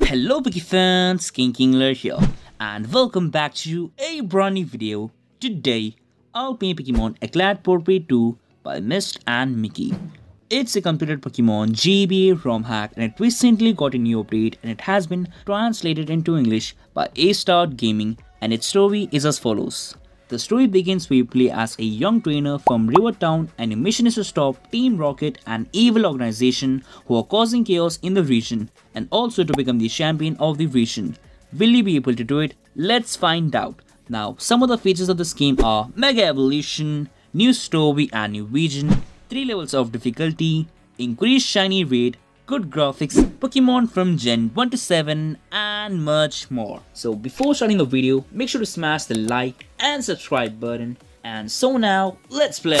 Hello Pokey fans, King Kingler here and welcome back to a brand new video. Today, I'll play Pokemon Eclat Pourpre 2 by Myst and Mickey. It's a completed Pokemon GBA ROM hack and it recently got a new update and it has been translated into English by A-Star Gaming and its story is as follows. The story begins you play as a young trainer from River Town and your mission is to stop Team Rocket, an evil organization who are causing chaos in the region and also to become the champion of the region. Will you be able to do it? Let's find out. Now, some of the features of this game are Mega Evolution, new story and new region, 3 levels of difficulty, increased shiny rate, good graphics, Pokemon from Gen 1 to 7 and much more. So before starting the video, make sure to smash the like and subscribe button. And so now, let's play!